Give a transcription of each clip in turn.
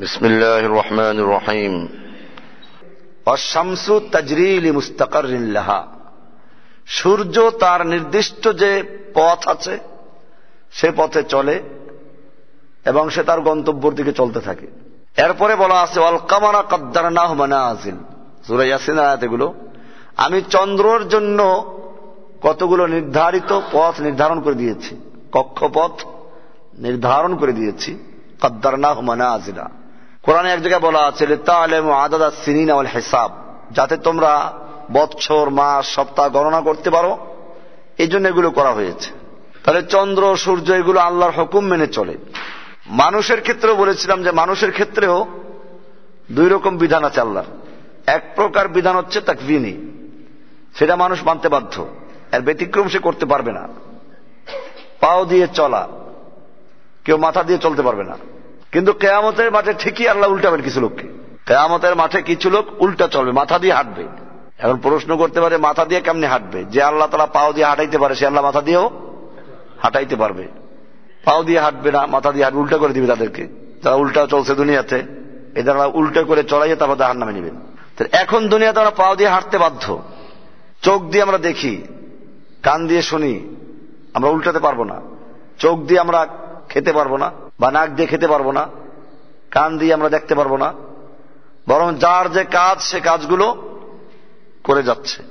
بسم الله الرحمن الرحيم অশামসু তাজরিলি মুস্তাকারিল্লাহা সূর্য তার নির্দিষ্ট যে পথ আছে সে পথে চলে এবং সে তার গন্তব্যর দিকে চলতে থাকে এরপরে বলা আছে অল কামারা কদ্দার না মানা আসিল সুরাই ইয়াসিন আয়াত এগুলো আমি চন্দ্রর জন্য কতগুলো নির্ধারিত পথ নির্ধারণ করে দিয়েছি কক্ষপথ নির্ধারণ করে দিয়েছি কদ্দার না মানা আজিলা কোরআনে এক জায়গায় বলা আছে আদাদা সিনিন আল হেসাব যাতে তোমরা বৎসর, মাস, সপ্তাহ গণনা করতে পারো। এই জন্য এগুলো করা হয়েছে। তাহলে চন্দ্র, সূর্য এগুলো আল্লাহর হুকুম মেনে চলে। মানুষের ক্ষেত্রেও বলেছিলাম যে মানুষের ক্ষেত্রেও দুই রকম বিধান আছে আল্লাহ এক প্রকার বিধান হচ্ছে তাকবিনী সেটা মানুষ মানতে বাধ্য। এর ব্যতিক্রম সে করতে পারবে না। পাও দিয়ে চলা। কেউ মাথা দিয়ে চলতে পারবে না। কিন্তু কেয়ামতের মাঠে ঠিকই আল্লাহ উল্টাবেন কিছু লোককে। কেয়ামতের মাঠে কিছু লোক উল্টা চলবে, মাথা দিয়ে হাঁটবে। এখন প্রশ্ন করতে পারে, মাথা দিয়ে কেমনি হাঁটবে? যে আল্লাহ তালা পাও দিয়ে হাঁটাইতে পারে, সে আল্লাহ মাথা দিয়েও হাঁটাইতে পারবে। পাও দিয়ে হাঁটবে না, মাথা দিয়ে হাঁটবে, উল্টা করে দিবে তাদেরকে। যারা উল্টা চলছে দুনিয়াতে এদের উল্টা করে চড়াইয়ে তারপর হার নামে নেবেন এখন দুনিয়াতে আমরা পাও দিয়ে হাঁটতে বাধ্য। চোখ দিয়ে আমরা দেখি, কান দিয়ে শুনি, আমরা উল্টাতে পারব না। চোখ দিয়ে আমরা খেতে পারব না। বা নাক দিয়ে খেতে পারব না, কান দিয়ে আমরা দেখতে পারব না, বরং যার যে কাজ, সে কাজগুলো করে যাচ্ছে।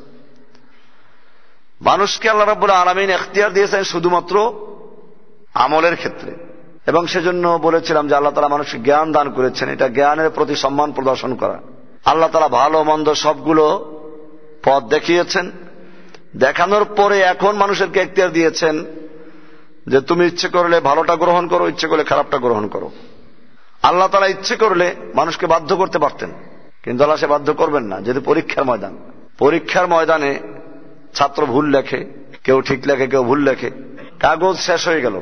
মানুষকে আল্লাহ রাবুল আলমিন এখতিয়ার দিয়েছেন শুধুমাত্র আমলের ক্ষেত্রে। এবং সেজন্য বলেছিলাম যে আল্লাহ তালা মানুষকে জ্ঞান দান করেছেন। এটা জ্ঞানের প্রতি সম্মান প্রদর্শন করা। আল্লাহ তালা ভালো মন্দ সবগুলো পথ দেখিয়েছেন। দেখানোর পরে এখন মানুষেরকে এখতিয়ার দিয়েছেন যে তুমি ইচ্ছে করলে ভালোটা গ্রহণ করো, ইচ্ছে করলে খারাপটা গ্রহণ করো। আল্লাহ তালা ইচ্ছে করলে মানুষকে বাধ্য করতে পারতেন, কিন্তু আল্লাহ সে বাধ্য করবেন না, যেহেতু পরীক্ষার ময়দান। পরীক্ষার ময়দানে ছাত্র ভুল লেখে, কেউ ঠিক লেখে, কেউ ভুল লেখে। কাগজ শেষ হয়ে গেল।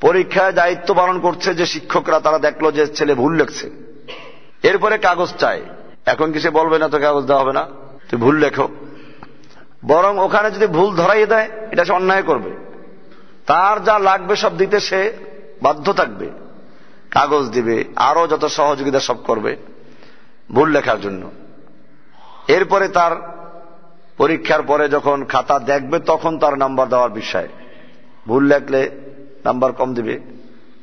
পরীক্ষায় দায়িত্ব পালন করছে যে শিক্ষকরা, তারা দেখল যে ছেলে ভুল লেখছে। এরপরে কাগজ চায়। এখন কি সে বলবে না তো কাগজ দেওয়া হবে না? তুই ভুল লেখো। বরং ওখানে যদি ভুল ধরাইয়ে দেয়, এটা সে অন্যায় করবে। তার যা লাগবে সব দিতে সে বাধ্য থাকবে। কাগজ দিবে আরও যত সহযোগিতা সব করবে, ভুল লেখার জন্য। এরপরে তার পরীক্ষার পরে যখন খাতা দেখবে, তখন তার নাম্বার দেওয়ার বিষয়। ভুল লেখলে নাম্বার কম দিবে,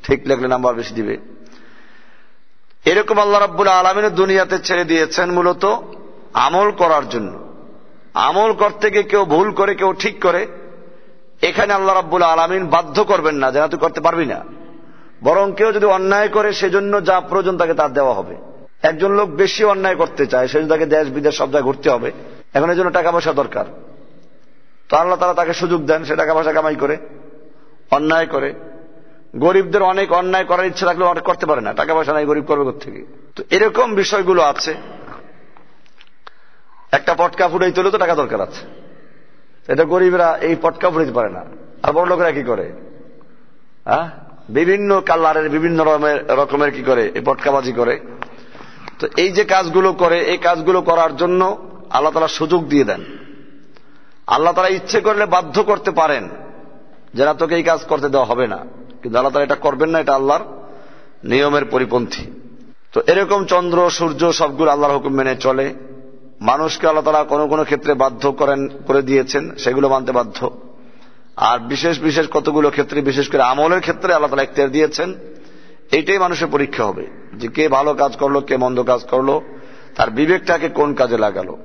ঠিক লেখলে নাম্বার বেশি দিবে। এরকম আল্লাহ রাব্বুল আলমিনের দুনিয়াতে ছেড়ে দিয়েছেন মূলত আমল করার জন্য। আমল করতে গিয়ে কেউ ভুল করে, কেউ ঠিক করে এখানে আল্লাহ রাব্বুল আলমিন বাধ্য করবেন না যেন তুই করতে পারবি না। বরং কেউ যদি অন্যায় করে, সেজন্য যা প্রয়োজন তাকে তার দেওয়া হবে। একজন লোক বেশি অন্যায় করতে চায়, সেজন্য তাকে দেশ, বিদেশ সব জায়গায় ঘুরতে হবে। এখন এই জন্য টাকা পয়সা দরকার। তো আল্লাহ তারা তাকে সুযোগ দেন, সে টাকা পয়সা কামাই করে, অন্যায় করে। গরিবদের অনেক অন্যায় করার ইচ্ছে থাকলে অনেক করতে পারে না, টাকা পয়সা নাই, গরিব করবে থেকে তো এরকম বিষয়গুলো আছে। একটা পটকা ফুটাইতে হলে তো টাকা দরকার আছে। এটা গরিবরা এই পটকা ফুটাইতে পারে না। আর বড় লোকেরা কি করে? হ্যাঁ? বিভিন্ন কালারের, বিভিন্ন রকমের রকমের কি করে? এই পটকাবাজি করে। তো এই যে কাজগুলো করে, এই কাজগুলো করার জন্য আল্লাহ তালা সুযোগ দিয়ে দেন। আল্লাহ তালা ইচ্ছে করলে বাধ্য করতে পারেন যে না, তোকে এই কাজ করতে দেওয়া হবে না। কিন্তু আল্লাহ তালা এটা করবেন না, এটা আল্লাহর নিয়মের পরিপন্থী। তো এরকম চন্দ্র, সূর্য সবগুলো আল্লাহর হুকুম মেনে চলে। মানুষকে আল্লাহ তালা কোনো কোনো ক্ষেত্রে বাধ্য করেন, করে দিয়েছেন, সেগুলো মানতে বাধ্য। আর বিশেষ বিশেষ কতগুলো ক্ষেত্রে, বিশেষ করে আমলের ক্ষেত্রে আল্লাহ তালা ইখতিয়ার দিয়েছেন, এইটাই মানুষের পরীক্ষা হবে, যে কে ভালো কাজ করল, কে মন্দ কাজ করল, তার বিবেকটাকে কোন কাজে লাগালো।